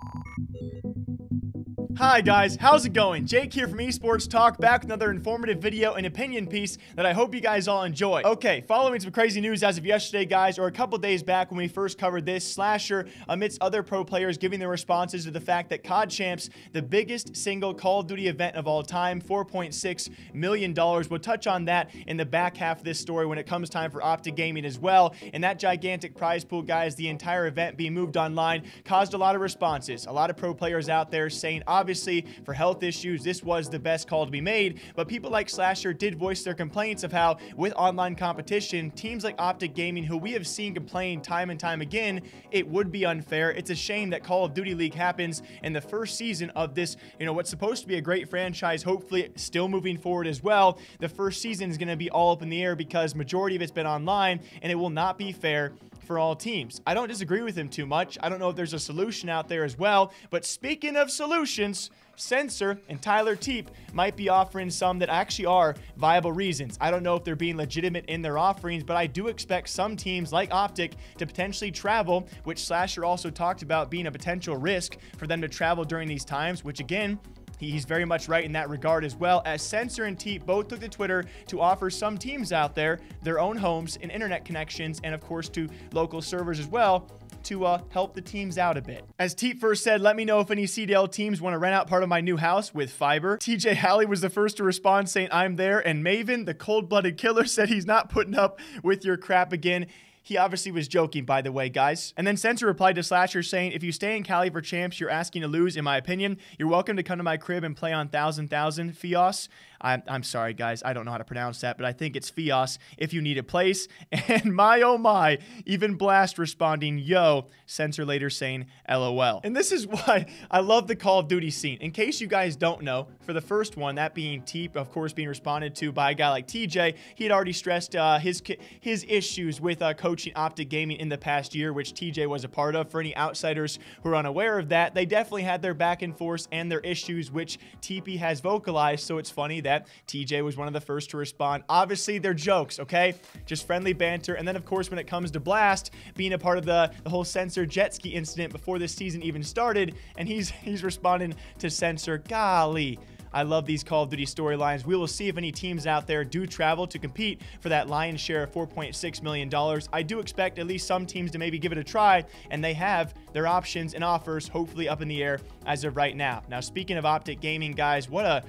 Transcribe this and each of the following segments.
Thank you. Hi guys, how's it going? Jake here from Esports Talk, back with another informative video and opinion piece that I hope you guys all enjoy. Okay, following some crazy news as of yesterday, guys, or a couple days back when we first covered this, Slasher, amidst other pro players giving their responses to the fact that COD Champs, the biggest single Call of Duty event of all time, $4.6 million. We'll touch on that in the back half of this story when it comes time for Optic Gaming as well. And that gigantic prize pool, guys, the entire event being moved online, caused a lot of responses. A lot of pro players out there saying, obviously, Obviously, for health issues, this was the best call to be made, but people like Slasher did voice their complaints of how, with online competition, teams like Optic Gaming, who we have seen complain time and time again, it would be unfair. It's a shame that Call of Duty League happens in the first season of this, you know, what's supposed to be a great franchise, hopefully still moving forward as well. The first season is going to be all up in the air because majority of it's been online, and it will not be fair for all teams. I don't disagree with him too much. I don't know if there's a solution out there as well. But speaking of solutions, Censor and Tyler Teep might be offering some that actually are viable reasons. I don't know if they're being legitimate in their offerings, but I do expect some teams like Optic to potentially travel, which Slasher also talked about being a potential risk for them to travel during these times, which again, He's very much right in that regard as well, as Censor and Teep both took to Twitter to offer some teams out there their own homes and internet connections, and of course to local servers as well to uh, help the teams out a bit. As Teep first said, let me know if any CDL teams want to rent out part of my new house with fiber. TJ Haly was the first to respond saying, I'm there. And Maven, the cold-blooded killer, said he's not putting up with your crap again. He obviously was joking, by the way, guys. And then Censor replied to Slasher saying, If you stay in Cali for champs, you're asking to lose, in my opinion. You're welcome to come to my crib and play on Thousand Thousand Fios. I'm, I'm sorry, guys. I don't know how to pronounce that, but I think it's Fios if you need a place. And my oh my, even Blast responding, yo, Censor later saying, lol. And this is why I love the Call of Duty scene. In case you guys don't know, for the first one, that being Teep, of course, being responded to by a guy like TJ, he had already stressed uh, his his issues with uh, coaching Optic Gaming in the past year, which TJ was a part of. For any outsiders who are unaware of that, they definitely had their back and forth and their issues, which Teep has vocalized. So it's funny that TJ was one of the first to respond. Obviously, they're jokes, okay? Just friendly banter. And then, of course, when it comes to Blast, being a part of the, the whole Censor jet ski incident before this season even started, and he's he's responding to Censor, golly. I love these Call of Duty storylines. We will see if any teams out there do travel to compete for that lion's share of $4.6 million. I do expect at least some teams to maybe give it a try, and they have their options and offers hopefully up in the air as of right now. Now, speaking of Optic Gaming, guys, what a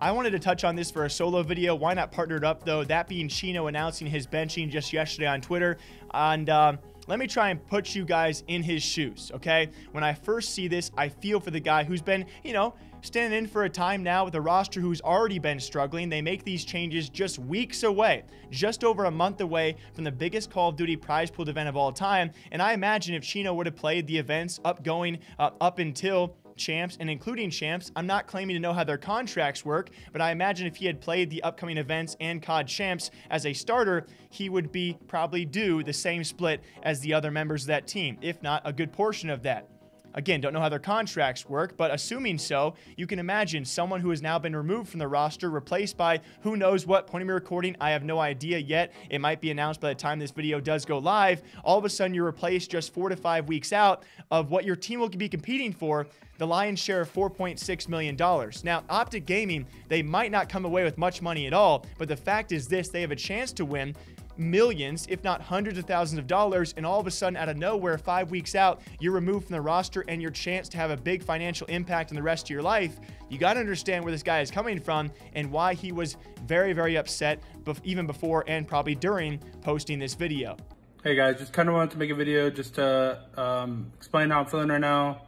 I wanted to touch on this for a solo video. Why not partner it up, though? That being Chino announcing his benching just yesterday on Twitter. And um, let me try and put you guys in his shoes, okay? When I first see this, I feel for the guy who's been, you know, standing in for a time now with a roster who's already been struggling. They make these changes just weeks away, just over a month away from the biggest Call of Duty prize pool event of all time. And I imagine if Chino would have played the events up going uh, up until champs and including champs. I'm not claiming to know how their contracts work, but I imagine if he had played the upcoming events and COD champs as a starter, he would be probably due the same split as the other members of that team, if not a good portion of that. Again, don't know how their contracts work, but assuming so, you can imagine someone who has now been removed from the roster, replaced by who knows what. Point of me recording, I have no idea yet. It might be announced by the time this video does go live. All of a sudden, you're replaced just four to five weeks out of what your team will be competing for the lion's share of $4.6 million. Now, Optic Gaming, they might not come away with much money at all, but the fact is this, they have a chance to win millions, if not hundreds of thousands of dollars, and all of a sudden, out of nowhere, five weeks out, you're removed from the roster and your chance to have a big financial impact in the rest of your life. You got to understand where this guy is coming from and why he was very, very upset, even before and probably during posting this video. Hey guys, just kind of wanted to make a video just to um, explain how I'm feeling right now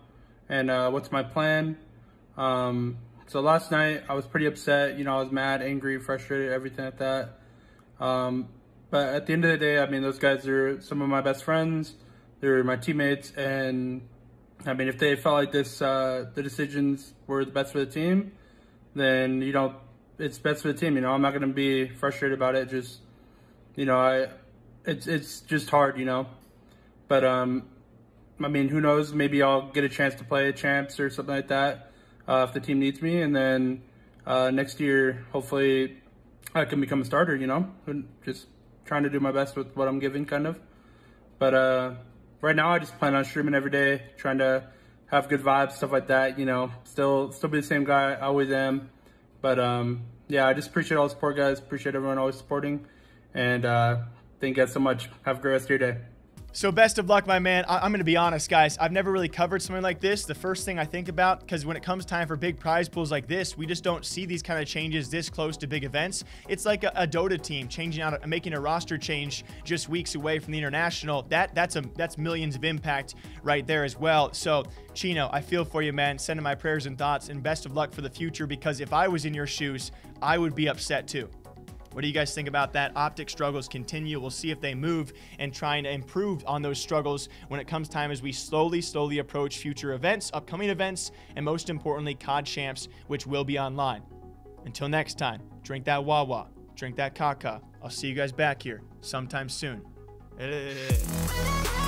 and uh, what's my plan. Um, so last night I was pretty upset. You know, I was mad, angry, frustrated, everything like that. Um, but at the end of the day, I mean, those guys are some of my best friends. They're my teammates, and I mean, if they felt like this, uh, the decisions were the best for the team, then you know, it's best for the team. You know, I'm not gonna be frustrated about it. Just, you know, I, it's it's just hard, you know. But um, I mean, who knows? Maybe I'll get a chance to play a champs or something like that uh, if the team needs me, and then uh, next year, hopefully, I can become a starter. You know, just trying to do my best with what I'm giving, kind of. But uh, right now, I just plan on streaming every day, trying to have good vibes, stuff like that. You know, still still be the same guy I always am. But um, yeah, I just appreciate all the support, guys. Appreciate everyone always supporting, and uh, thank you guys so much. Have a great rest of your day. So best of luck, my man. I- am going to be honest, guys. I've never really covered something like this. The first thing I think about, because when it comes time for big prize pools like this, we just don't see these kind of changes this close to big events. It's like a, a Dota team changing out, making a roster change just weeks away from the international. That that's a that's millions of impact right there as well. So Chino, I feel for you, man. Sending my prayers and thoughts, and best of luck for the future. Because if I was in your shoes, I would be upset too. What do you guys think about that? Optic struggles continue. We'll see if they move and trying to improve on those struggles when it comes time as we slowly, slowly approach future events, upcoming events, and most importantly, COD Champs, which will be online. Until next time, drink that Wawa, drink that Kaka. I'll see you guys back here sometime soon.